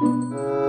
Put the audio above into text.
Música